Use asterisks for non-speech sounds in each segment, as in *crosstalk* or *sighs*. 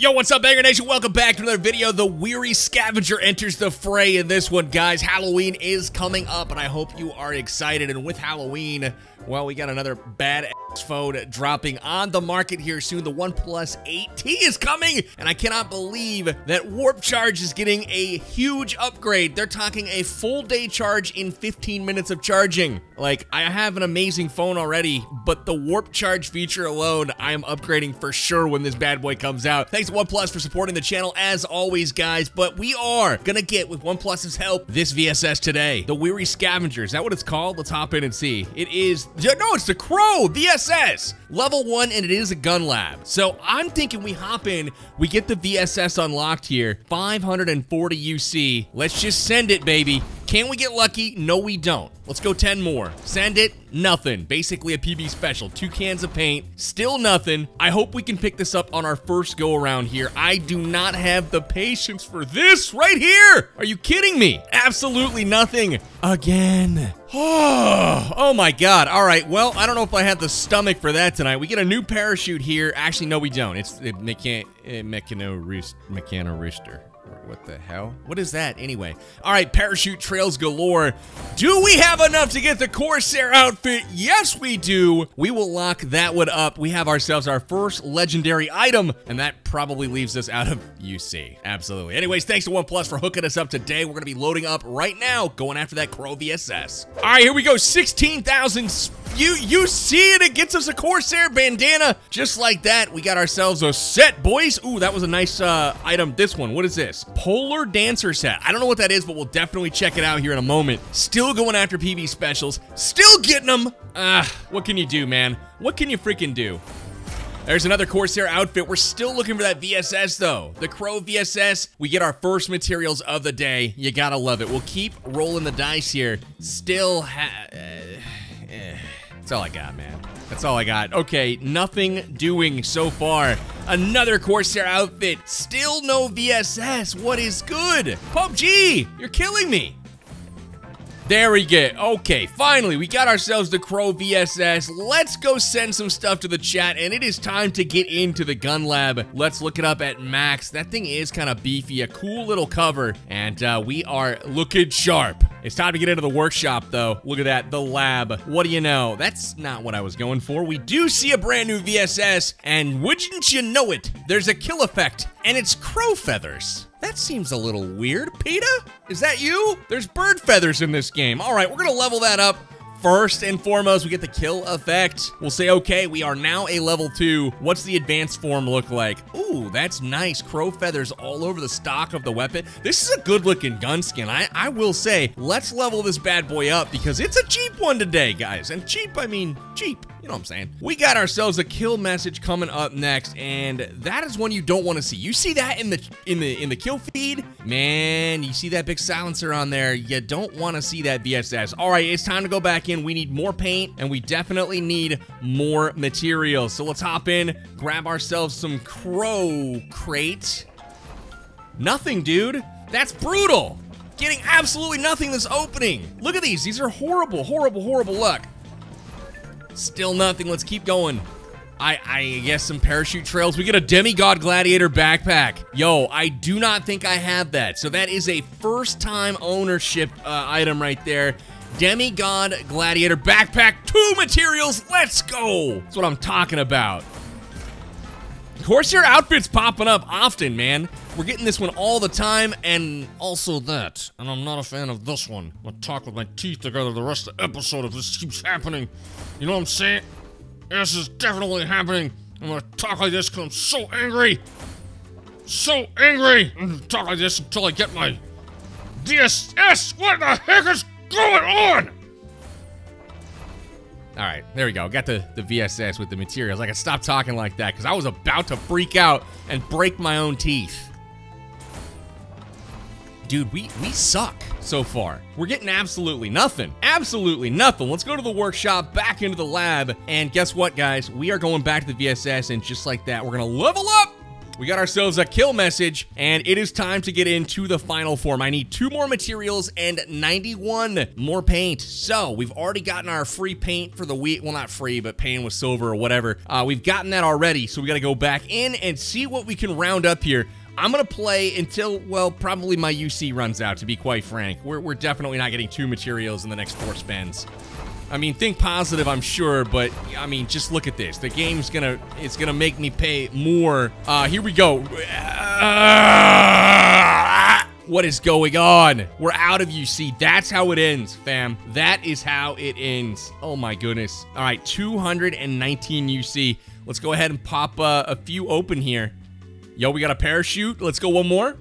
Yo, what's up, Banger Nation? Welcome back to another video. The Weary Scavenger enters the fray in this one, guys. Halloween is coming up, and I hope you are excited. And with Halloween, well, we got another bad phone dropping on the market here soon. The OnePlus 8T is coming, and I cannot believe that Warp Charge is getting a huge upgrade. They're talking a full day charge in 15 minutes of charging. Like, I have an amazing phone already, but the Warp Charge feature alone, I am upgrading for sure when this bad boy comes out. Thanks to OnePlus for supporting the channel as always, guys, but we are gonna get, with OnePlus's help, this VSS today. The Weary Scavenger, is that what it's called? Let's hop in and see. It is, no, it's the Crow VSS VSS. Level one, and it is a gun lab. So I'm thinking we hop in, we get the VSS unlocked here, 540 UC. Let's just send it, baby. Can we get lucky? No, we don't. Let's go 10 more. Send it. Nothing. Basically a PB special. Two cans of paint. Still nothing. I hope we can pick this up on our first go around here. I do not have the patience for this right here. Are you kidding me? Absolutely nothing. Again. Oh, *sighs* oh my god. All right. Well, I don't know if I have the stomach for that tonight. We get a new parachute here. Actually, no, we don't. It's it, mechan mechano mechano rooster. What the hell? What is that anyway? All right, parachute trails galore. Do we have enough to get the Corsair outfit? Yes, we do. We will lock that one up. We have ourselves our first legendary item, and that probably leaves us out of UC. Absolutely. Anyways, thanks to OnePlus for hooking us up today. We're going to be loading up right now, going after that Crow VSS. All right, here we go. 16,000 you you see it, it gets us a Corsair bandana. Just like that, we got ourselves a set, boys. Ooh, that was a nice uh, item. This one, what is this? Polar Dancer set. I don't know what that is, but we'll definitely check it out here in a moment. Still going after PB specials. Still getting them. Ah, what can you do, man? What can you freaking do? There's another Corsair outfit. We're still looking for that VSS, though. The Crow VSS, we get our first materials of the day. You gotta love it. We'll keep rolling the dice here. Still ha... That's all I got, man. That's all I got. Okay, nothing doing so far. Another Corsair outfit. Still no VSS. What is good? PUBG, you're killing me. There we go. Okay, finally, we got ourselves the Crow VSS. Let's go send some stuff to the chat, and it is time to get into the gun lab. Let's look it up at max. That thing is kind of beefy, a cool little cover, and uh, we are looking sharp. It's time to get into the workshop, though. Look at that, the lab. What do you know? That's not what I was going for. We do see a brand new VSS, and wouldn't you know it, there's a kill effect, and it's crow feathers. That seems a little weird. PETA? Is that you? There's bird feathers in this game. All right, we're gonna level that up. First and foremost, we get the kill effect. We'll say, okay, we are now a level two. What's the advanced form look like? Ooh, that's nice. Crow feathers all over the stock of the weapon. This is a good looking gun skin. I, I will say, let's level this bad boy up because it's a cheap one today, guys. And cheap, I mean cheap. You know what I'm saying? We got ourselves a kill message coming up next, and that is one you don't want to see. You see that in the in the in the kill feed? Man, you see that big silencer on there. You don't want to see that VSS. All right, it's time to go back We need more paint, and we definitely need more materials. So let's hop in, grab ourselves some crow crate. Nothing, dude. That's brutal. Getting absolutely nothing this opening. Look at these. These are horrible, horrible, horrible luck. Still nothing. Let's keep going. I, I guess some parachute trails. We get a Demigod Gladiator backpack. Yo, I do not think I have that. So that is a first time ownership uh, item right there. Demigod Gladiator backpack, two materials. Let's go. That's what I'm talking about. Corsair outfits popping up often, man. We're getting this one all the time, and also that. And I'm not a fan of this one. I'm gonna talk with my teeth together the rest of the episode if this keeps happening. You know what I'm saying? This is definitely happening. I'm gonna talk like this because I'm so angry. So angry. I'm gonna talk like this until I get my DSS! What the heck is going on? All right, there we go. Got the, the VSS with the materials. I can stop talking like that because I was about to freak out and break my own teeth. Dude, we, we suck so far. We're getting absolutely nothing. Absolutely nothing. Let's go to the workshop, back into the lab, and guess what, guys? We are going back to the VSS, and just like that, we're gonna level up we got ourselves a kill message, and it is time to get into the final form. I need two more materials and 91 more paint. So we've already gotten our free paint for the week. Well, not free, but paying with silver or whatever. Uh, we've gotten that already, so we got to go back in and see what we can round up here. I'm going to play until, well, probably my UC runs out, to be quite frank. We're, we're definitely not getting two materials in the next four spins. I mean, think positive, I'm sure, but I mean, just look at this. The game's gonna, it's gonna make me pay more. Uh, here we go. *sighs* what is going on? We're out of UC. That's how it ends, fam. That is how it ends. Oh my goodness. All right, 219 UC. Let's go ahead and pop uh, a few open here. Yo, we got a parachute. Let's go one more.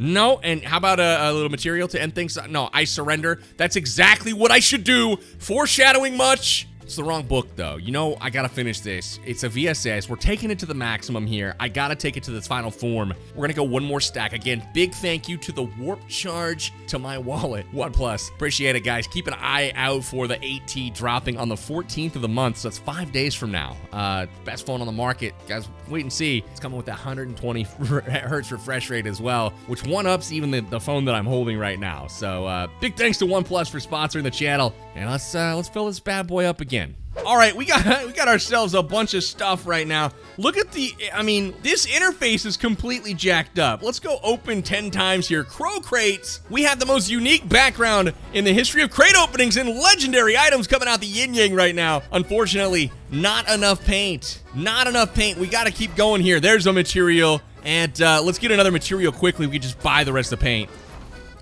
No, and how about a, a, little material to end things? No, I surrender. That's exactly what I should do. Foreshadowing much? It's the wrong book, though. You know, I gotta finish this. It's a VSS. We're taking it to the maximum here. I gotta take it to the final form. We're gonna go one more stack. Again, big thank you to the Warp Charge to my wallet. *laughs* OnePlus. Appreciate it, guys. Keep an eye out for the 8T dropping on the 14th of the month, so that's five days from now. Uh, best phone on the market. Guys, wait and see. It's coming with that 120 *laughs* hertz refresh rate as well, which one-ups even the, the phone that I'm holding right now. So, uh, big thanks to OnePlus for sponsoring the channel. And let's, uh, let's fill this bad boy up again. All right, we got *laughs* we got ourselves a bunch of stuff right now. Look at the, I mean, this interface is completely jacked up. Let's go open 10 times here. Crow crates. We have the most unique background in the history of crate openings and legendary items coming out the yin yang right now. Unfortunately, not enough paint. Not enough paint. We got to keep going here. There's a material. And uh, let's get another material quickly. We can just buy the rest of the paint.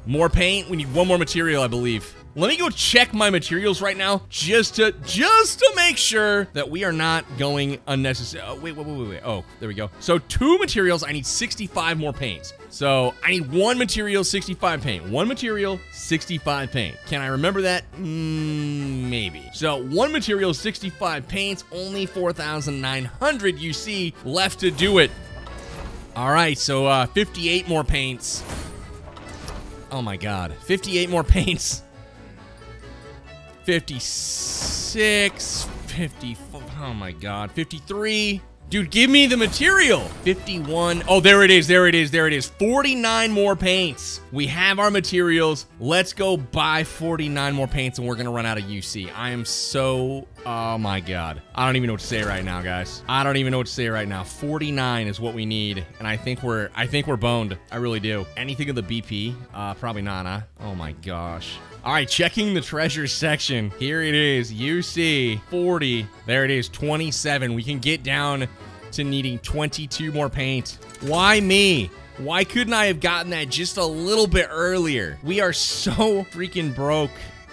More paint. We need one more material, I believe. Let me go check my materials right now just to just to make sure that we are not going unnecessary. Oh, wait, wait, wait, wait, wait. Oh, there we go. So two materials, I need 65 more paints. So I need one material, 65 paint. One material, 65 paint. Can I remember that? Mm, maybe. So one material, 65 paints, only 4,900 UC left to do it. All right, so uh, 58 more paints. Oh my god. 58 more paints. 56, 50, oh my god, 53. Dude, give me the material. 51. Oh, there it is. There it is. There it is. 49 more paints. We have our materials. Let's go buy 49 more paints and we're going to run out of UC. I am so, oh my God. I don't even know what to say right now, guys. I don't even know what to say right now. 49 is what we need. And I think we're, I think we're boned. I really do. Anything of the BP? Uh, probably not, huh? Oh my gosh. All right, checking the treasure section. Here it is, UC 40. There it is, 27. We can get down to needing 22 more paint. Why me? Why couldn't I have gotten that just a little bit earlier? We are so freaking broke.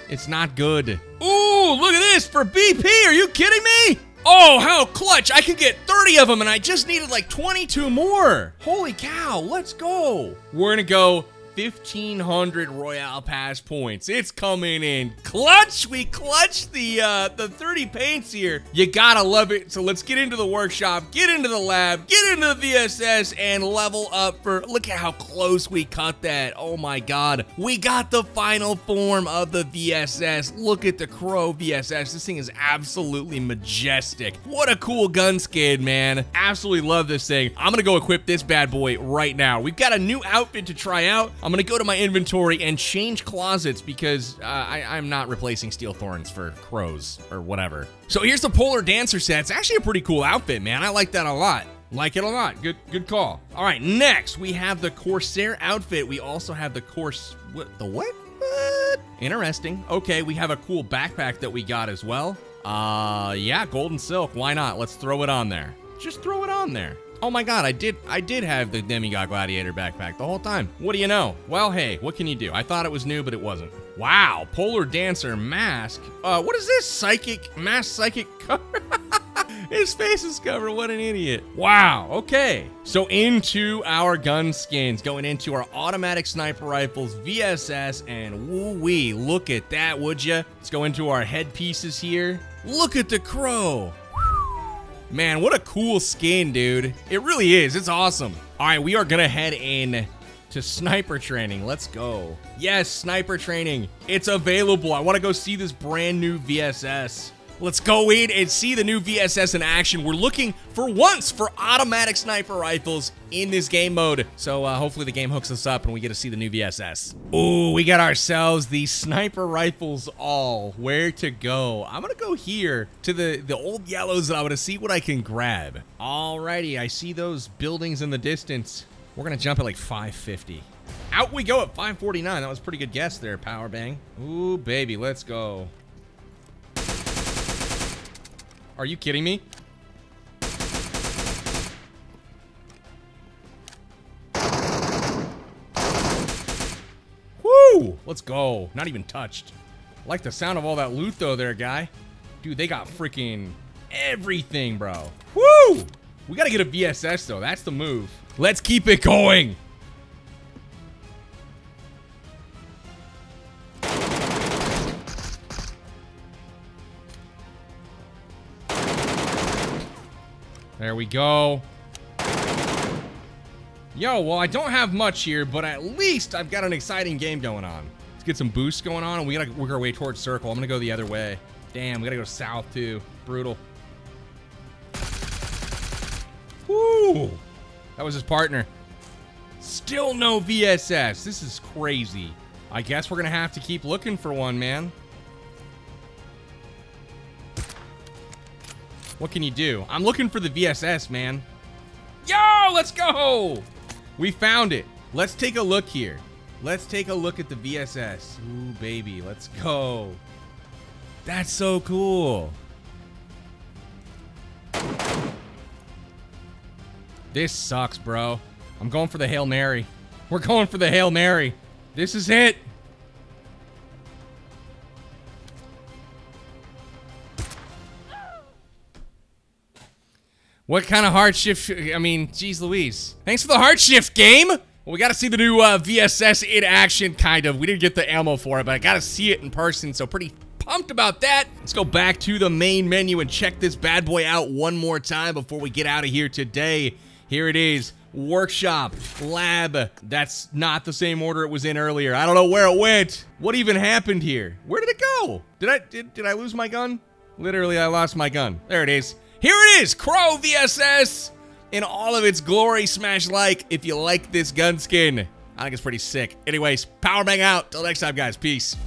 It's not good. Ooh, look at this for BP. Are you kidding me? Oh, how clutch. I could get 30 of them and I just needed like 22 more. Holy cow, let's go. We're gonna go 1,500 Royale Pass points. It's coming in clutch. We clutch the uh, the 30 paints here. You gotta love it. So let's get into the workshop, get into the lab, get into the VSS, and level up for. Look at how close we cut that. Oh my god. We got the final form of the VSS. Look at the Crow VSS. This thing is absolutely majestic. What a cool gun skin, man. Absolutely love this thing. I'm gonna go equip this bad boy right now. We've got a new outfit to try out. I'm gonna go to my inventory and change closets because uh, I, am not replacing steel thorns for crows or whatever. So here's the Polar Dancer set. It's actually a pretty cool outfit, man. I like that a lot. Like it a lot. Good good call. All right, next we have the Corsair outfit. We also have the Corse... What, the what? What? Interesting. Okay, we have a cool backpack that we got as well. Uh, yeah, golden silk. Why not? Let's throw it on there. Just throw it on there. Oh my god, I did I did have the Demigod Gladiator backpack the whole time. What do you know? Well, hey, what can you do? I thought it was new, but it wasn't. Wow, Polar Dancer mask. Uh, what is this? Psychic, mask psychic *laughs* cover? His face is covered, what an idiot. Wow, okay. So into our gun skins, going into our automatic sniper rifles, VSS, and woo-wee, look at that, would ya? Let's go into our headpieces here. Look at the crow. Man, what a cool skin, dude. It really is. It's awesome. All right, we are going to head in to sniper training. Let's go. Yes, sniper training. It's available. I want to go see this brand new VSS. Let's go in and see the new VSS in action. We're looking for once for automatic sniper rifles in this game mode. So uh, hopefully the game hooks us up and we get to see the new VSS. Ooh, we got ourselves the sniper rifles all. Where to go? I'm gonna go here to the, the old yellows and I'm gonna see what I can grab. Alrighty, I see those buildings in the distance. We're gonna jump at like 550. Out we go at 549. That was pretty good guess there, Powerbang. Ooh, baby, let's go. Are you kidding me? Woo! Let's go. Not even touched. Like the sound of all that loot though there, guy. Dude, they got freaking everything, bro. Woo! We gotta get a VSS though. That's the move. Let's keep it going. There we go. Yo, well, I don't have much here, but at least I've got an exciting game going on. Let's get some boosts going on, and we gotta work our way towards circle. I'm gonna go the other way. Damn, we gotta go south, too. Brutal. Woo! That was his partner. Still no VSS. This is crazy. I guess we're gonna have to keep looking for one, man. What can you do? I'm looking for the VSS, man. Yo, let's go! We found it. Let's take a look here. Let's take a look at the VSS. Ooh, baby, let's go. That's so cool. This sucks, bro. I'm going for the Hail Mary. We're going for the Hail Mary. This is it. What kind of hard shift? I mean, geez Louise. Thanks for the hard shift game. Well, we got to see the new uh, VSS in action, kind of. We didn't get the ammo for it, but I got to see it in person, so pretty pumped about that. Let's go back to the main menu and check this bad boy out one more time before we get out of here today. Here it is. Workshop, lab. That's not the same order it was in earlier. I don't know where it went. What even happened here? Where did it go? Did I did, did I lose my gun? Literally, I lost my gun. There it is. Here it is, Crow VSS in all of its glory. Smash like if you like this gun skin. I think it's pretty sick. Anyways, Powerbang out. Till next time, guys. Peace.